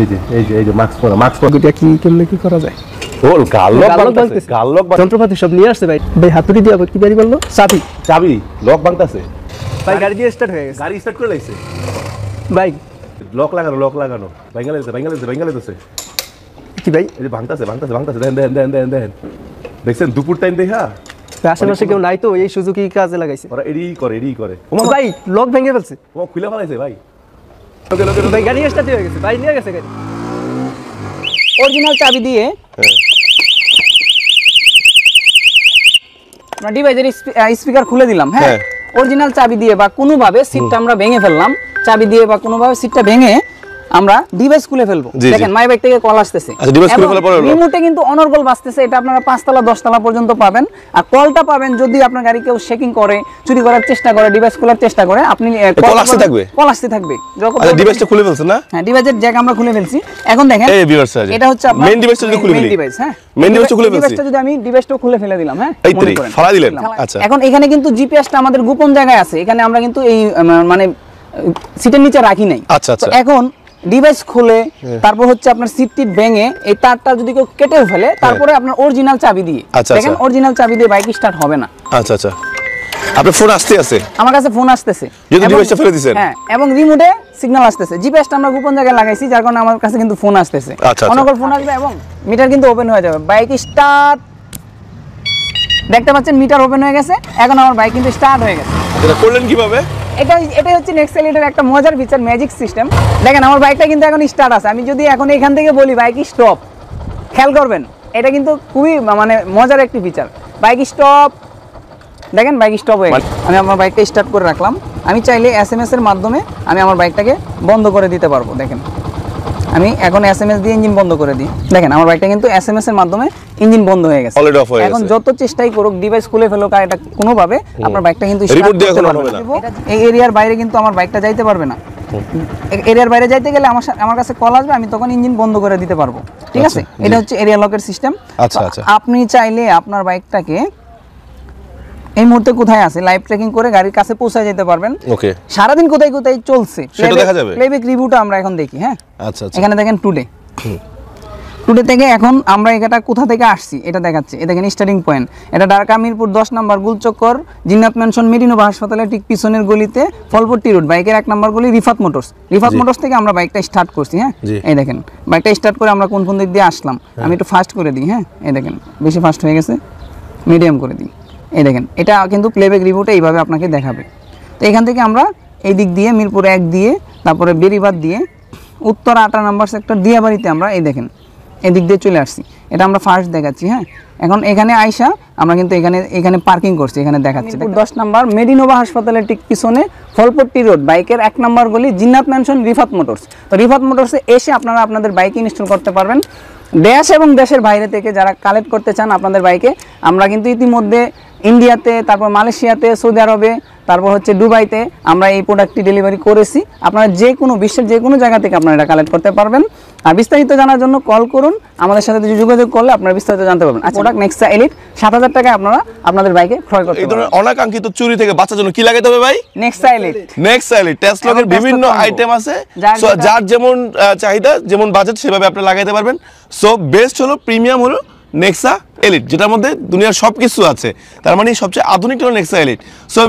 এই যে এই যে এই যে মাস্ক পরা মাস্ক পরা এটা কি কেমনে কি করা যায়? যন্ত্রপাতি সব নিয়ে আসছে ভাই। ভাই হাতুড়ি দিয়ে কি বাড়ি বলল চাবি। চাবি লক ভাঙতাছে ভাই গাড়ি দিয়ে স্টার্ট হয়ে গেছে। গাড়ি স্টার্ট করে লাইছে। ভাই। লক লাগানো লক লাগানো। ভাঙা লাইছে ভাঙা লাইছে ভাঙা লাইছে কি ভাই? এই ভাঙতাছে ভাঙতাছে ভাঙতাছে দেন দেন দেন দেন দেন। দেখছেন দুপুর টাইম দেখা আশেপাশে কেউ নাই তো এই সুযোগ কাজে লাগাইছে। ওরা এডি করে এডি করে। ভাই লক ভেঙে ফেলছে। ও খুলে ফেলাইছে ভাই। ভাই গাড়ি স্টার্ট হয়ে গেছে ভাই নিয়ে গেছে গাড়ি। অরিজিনাল চাবি দিয়ে আমরা ডিভাইসের স্পিকার খুলে দিলাম হ্যাঁ? হ্যাঁ। অরিজিনাল চাবি দিয়ে বা কোনোভাবে সিটটা আমরা ভেঙে ফেললাম। চাবি দিয়ে বা কোনোভাবে সিটটা ভেঙে আমরা ডিভাইস খুলে ফেলব। দেখেন মাই ব্যাগ থেকে কল আসতেছে আচ্ছা? রিমোটে কিন্তু অনর্গল বাজতেছে এটা আপনারা পাঁচতলা দশতলা পর্যন্ত পাবেন আর কলটা পাবেন যদি আপনার গাড়ি কেউ শেকিং করে চুরি করার চেষ্টা করে ডিভাইস খোলার চেষ্টা করে আপনি কল আসতে থাকবে? কল আসতে থাকবে আচ্ছা ডিভাইসটা খুলে ফেলছেন না হ্যাঁ ডিভাইসের জ্যাক আমরা খুলে ফেলছি এখন দেখেন এই আছে। এটা হচ্ছে আপনার Main device টা যদি খুলে ফেলি? device, হ্যাঁ Main device খুলে ফেলছি? ডিভাইসটা যদি আমি ডিভাইসটা খুলে ফেলে দিলাম হ্যাঁ এই তো। ফালাই দিলেন? আচ্ছা। এখন এখানে কিন্তু জিপিএসটা আমাদের গোপন জায়গায় আছে এখানে আমরা কিন্তু এই মানে সিটের নিচে রাখি নাই আচ্ছা, আচ্ছা। এখন ডিভাইস খুলে তারপর হচ্ছে আপনার সিট টিট ভেঙে এই তারটা যদি কেউ কেটেও ফেলে তারপরে আপনার অরিজিনাল চাবি দিয়ে। আচ্ছা, দেখেন আচ্ছা। অরিজিনাল চাবি দিয়ে বাইক স্টার্ট হবে না। আচ্ছা আচ্ছা। আপনার ফোন আসতে আছে? আমার কাছে ফোন আসতেছে। যদি এবং- device টা ফেলে দিছেন? হ্যাঁ এবং রিমোটে সিগন্যাল আসতেছে। জিপিএসটা আমরা গোপন জায়গায় লাগাইছি যার কারণে আমার কাছে কিন্তু ফোন আসতেছে। আচ্ছা। অনকল ফোন আসবে এবং মিটার কিন্তু ওপেন হয়ে যাবে। বাইক স্টার্ট দেখতে পাচ্ছেন মিটার ওপেন হয়ে গেছে। এখন আমার বাইক কিন্তু স্টার্ট হয়ে গেছে। এটা করলেন কীভাবে? এটা এটাই হচ্ছে নেক্সট একটা মজার ফিচার ম্যাজিক সিস্টেম দেখেন, আমার বাইকটা কিন্তু এখন স্টার্ট আছে। আমি যদি এখন এখান থেকে বলি বাইক স্টপ খেয়াল করবেন, এটা কিন্তু খুবই মানে মজার একটি ফিচার বাইক স্টপ দেখেন বাইক স্টপ হয়ে গেছে। আমি আমার বাইকটা স্টার্ট করে রাখলাম। আমি চাইলে এস এম এর মাধ্যমে আমি আমার বাইকটাকে বন্ধ করে দিতে পারব, দেখেন। আমি এখন এস এম এস দিয়ে ইঞ্জিন বন্ধ করে দিই। দেখেন, আমার বাইকটা কিন্তু এস এম এর মাধ্যমে ইঞ্জিন বন্ধ হয়ে গেছে। Already off হয়ে এখন যত চেষ্টাই করুক ডিভাইস খুলে ফেলুক আর এটা কোনোভাবে আপনার বাইকটা কিন্তু Remote দিয়ে পারবে হবে না। এই এরিয়ার বাইরে কিন্তু আমার বাইকটা যাইতে পারবে না। এরিয়ার বাইরে যাইতে গেলে আমার আমার কাছে কল আসবে আমি তখন ইঞ্জিন বন্ধ করে দিতে পারব। ঠিক আছে? আচ্ছা, এটা হচ্ছে এরিয়া লকের সিস্টেম আচ্ছা, আচ্ছা। আপনি চাইলে আপনার বাইকটাকে এই মুহূর্তে কোথায় আছে? লাইভ ট্রেকিং করে গাড়ির কাছে পৌঁছায় যেতে পারবেন। ওকে। সারাদিন কোথায় কোথায় চলছে? সেটা দেখা যাবে? প্লেব্যাক রিভিউটা আমরা এখন দেখি হ্যাঁ? আচ্ছা আচ্ছা। এখানে দেখেন টুডে টুডে থেকে এখন আমরা এটা কোথা থেকে আসছি? এটা দেখাচ্ছে। এটা দেখেন স্টার্টিং পয়েন্ট এটা ঢাকা মিরপুর দশ নম্বর গুলচক্কর জিন্নাত ম্যানশন মেরিনোভা হাসপাতালের ঠিক পিছনের গলিতে ফলপট্টি রোড বাইকের এক নম্বর গলি রিফাত মোটরস। রিফাত। মোটরস থেকে আমরা বাইকটা স্টার্ট করছি হ্যাঁ? এই দেখেন বাইকটা স্টার্ট করে আমরা কোন কোন দিক দিয়ে আসলাম? আমি একটু ফাস্ট করে দিই হ্যাঁ? এই দেখেন বেশি ফাস্ট হয়ে গেছে মিডিয়াম করে দিই। এই দেখেন এটা কিন্তু প্লেব্যাক রিভিউটা এইভাবে আপনাকে দেখাবে। তো এখান থেকে আমরা এই দিক দিয়ে মিরপুর এক দিয়ে তারপরে বেরিবাদ দিয়ে উত্তর আটা নাম্বার সেক্টর দিয়াবাড়িতে আমরা এই দেখেন এদিক দিয়ে চলে আসছি। এটা আমরা ফার্স্ট দেখাচ্ছি হ্যাঁ? এখন এখানে আইসা আমরা কিন্তু এখানে এখানে পার্কিং করছি এখানে দেখাচ্ছি দশ নাম্বার মেডিনোভা হাসপাতালের ঠিক পিছনে ফলপট্টি রোড বাইকের এক নাম্বার গলি জিন্নাত ম্যানশন রিফাত মোটরস। তো রিফাত মোটরসে এসে আপনারা আপনাদের বাইক ইনস্টল করতে পারবেন। দেশ এবং দেশের বাইরে থেকে যারা কালেক্ট করতে চান আপনাদের বাইকে আমরা কিন্তু ইতিমধ্যে ইন্ডিয়াতে তারপর মালয়েশিয়াতে সৌদি আরবে তারপর হচ্ছে দুবাইতে আমরা এই প্রোডাক্টটি ডেলিভারি করেছি। আপনারা যে কোনো বিশ্বের যে কোনো জায়গা থেকে আপনারা এটা কালেক্ট করতে পারবেন। বিস্তারিত জানার জন্য কল করুন। আমাদের সাথে যোগাযোগ করলে আপনারা বিস্তারিত জানতে পারবেন। আচ্ছা প্রোডাক্ট নেক্সা এলিট সাত হাজার টাকায় আপনারা আপনাদের বাইকে ক্রয় করতে এই ধরনের অনাকাঙ্ক্ষিত চুরি থেকে বাঁচার জন্য কি লাগাইতে হবে ভাই? নেক্সা এলিট নেক্সট সাইলি টেস্ট লগের বিভিন্ন আইটেম আছে। যার যার যেমন চাহিদা যেমন বাজেট সেভাবে আপনি লাগাইতে পারবেন। সো বেস্ট হলো প্রিমিয়াম হলো নেক্সা এলিট যেটার মধ্যে দুনিয়ার সব কিছু আছে। তার মানে সবচেয়ে আধুনিক হলো নেক্সা এলিট সো